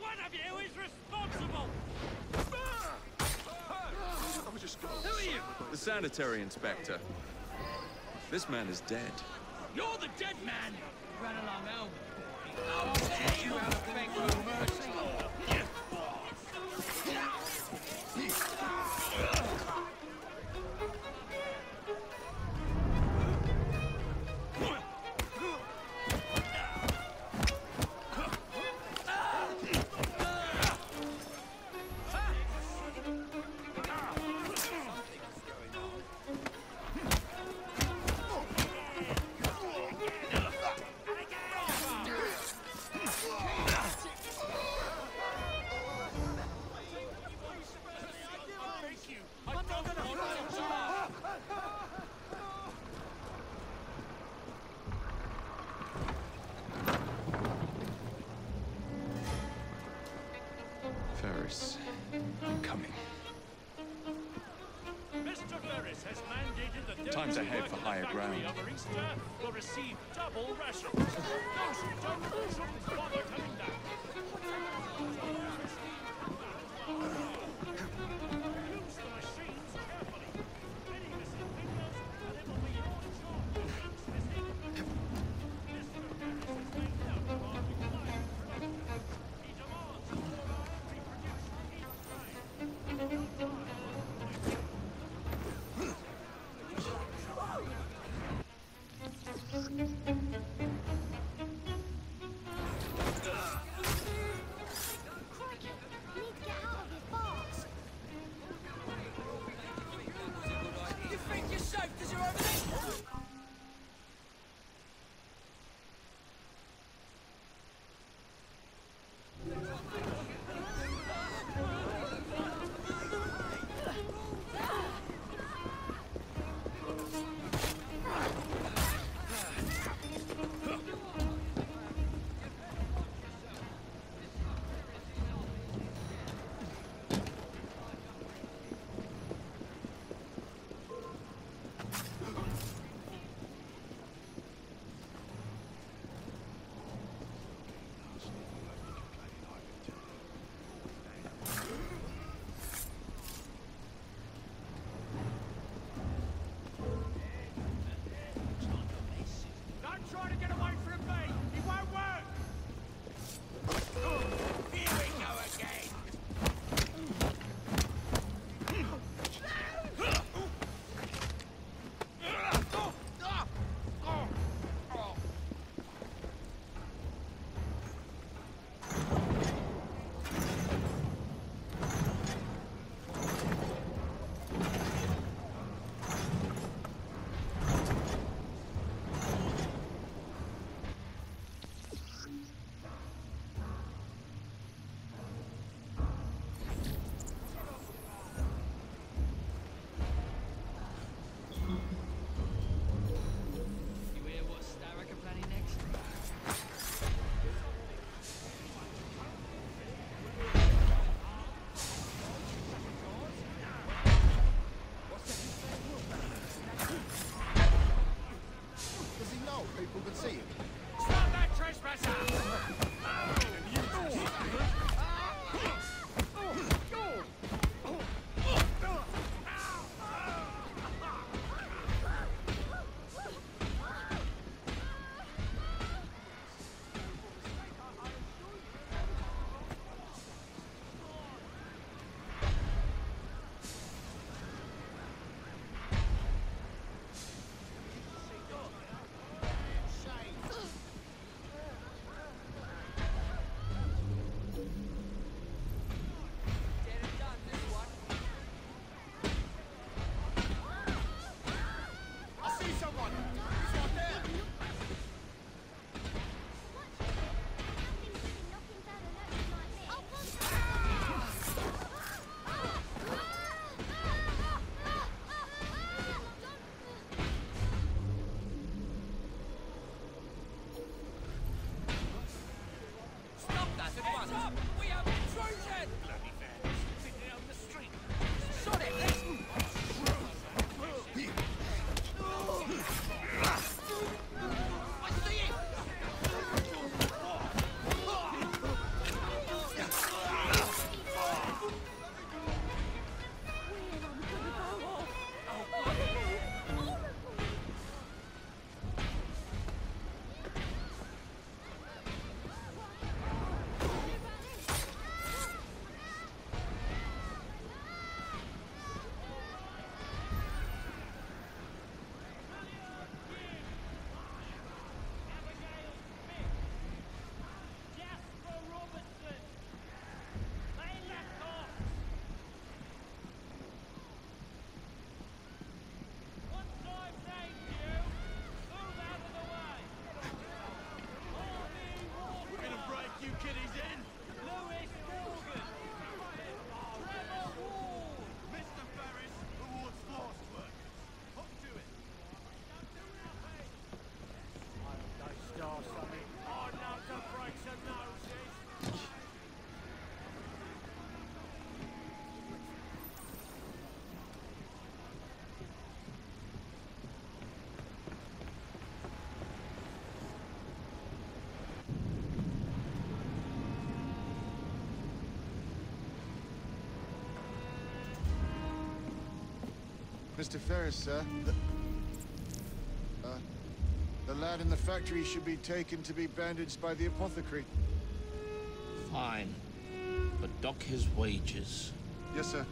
one of you is responsible! Who are you? The sanitary inspector. This man is dead. You're the dead man! Run along home, oh, you. ahead for higher ground. people can see you. Stop that trespasser! Mr. Ferris, sir. The, uh, the lad in the factory should be taken to be bandaged by the apothecary. Fine. But dock his wages. Yes, sir.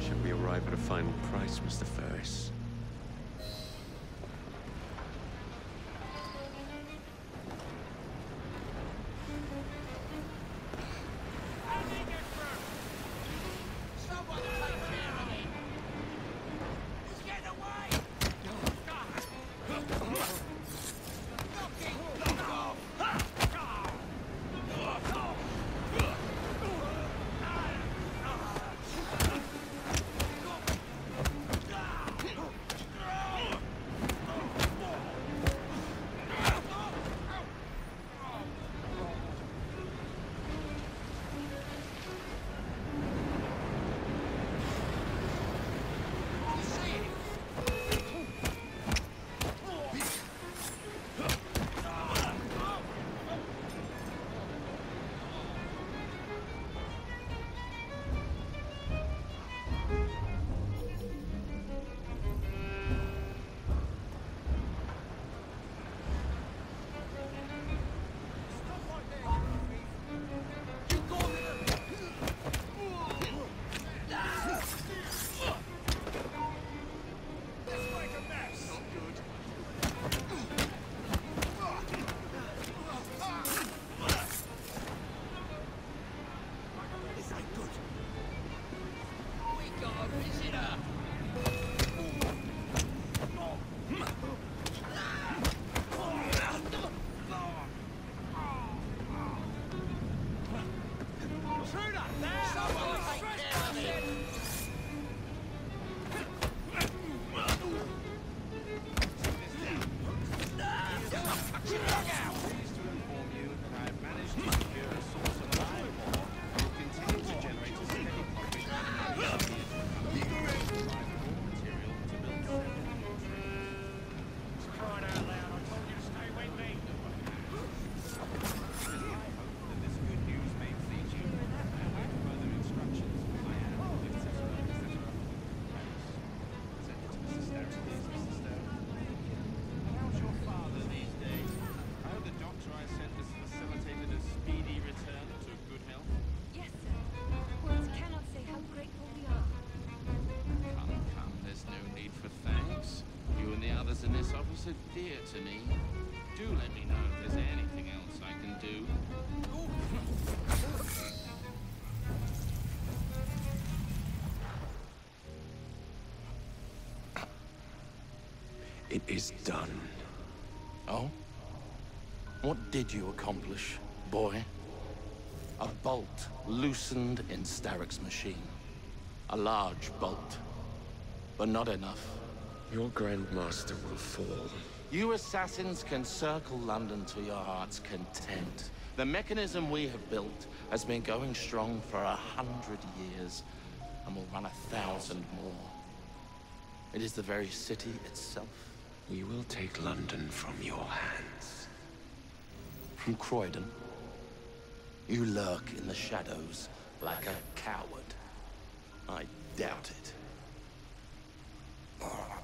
Should we arrive at a final price, Mr. Ferris? Dear to me. Do let me know if there's anything else I can do. It is done. Oh? What did you accomplish, boy? A bolt loosened in Starrick's machine. A large bolt. But not enough. Your Grandmaster will fall. You assassins can circle London to your heart's content. The mechanism we have built has been going strong for a hundred years and will run a thousand more. It is the very city itself. We will take London from your hands. From Croydon. You lurk in the shadows like a coward. I doubt it. Ah.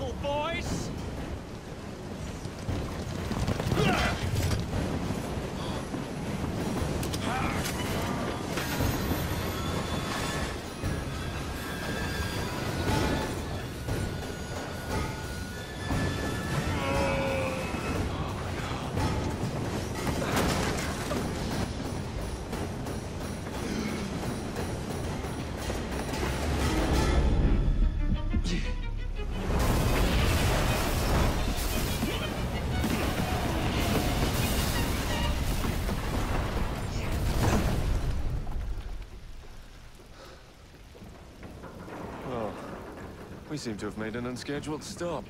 Subtle voice! We seem to have made an unscheduled stop.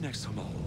Next time I'll.